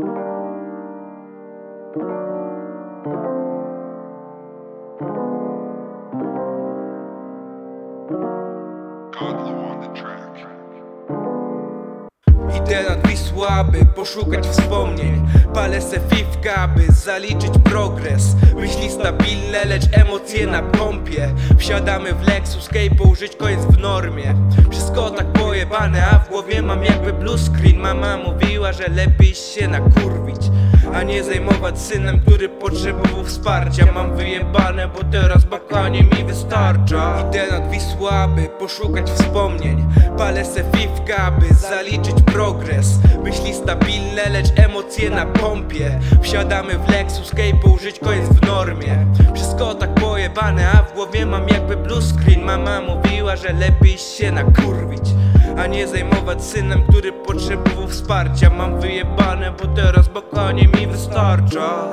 Idę nad Wisła, by poszukać wspomnień. Palę se fifka, by zaliczyć progres. Myśli stabilne, lecz emocje na pompie. Wsiadamy w Lexus, cape'ą, żyćko jest w normie. Wszystko tak pojebane, mam jakby blue screen. Mama mówiła, że lepiej się nakurwić a nie zajmować synem, który potrzebował wsparcia. Mam wyjebane, bo teraz bakanie mi wystarcza. Idę nad Wisła, by poszukać wspomnień. Palę se fifka, by zaliczyć progres. Myśli stabilne, lecz emocje na pompie. Wsiadamy w Lexus, cape'ą, żyćko jest w normie. Wszystko tak pojebane, a w głowie mam jakby blue screen. Mama mówiła, że lepiej się nakurwić a nie zajmować synem, który potrzebował wsparcia. Mam wyjebane, bo teraz bakanie mi wystarcza.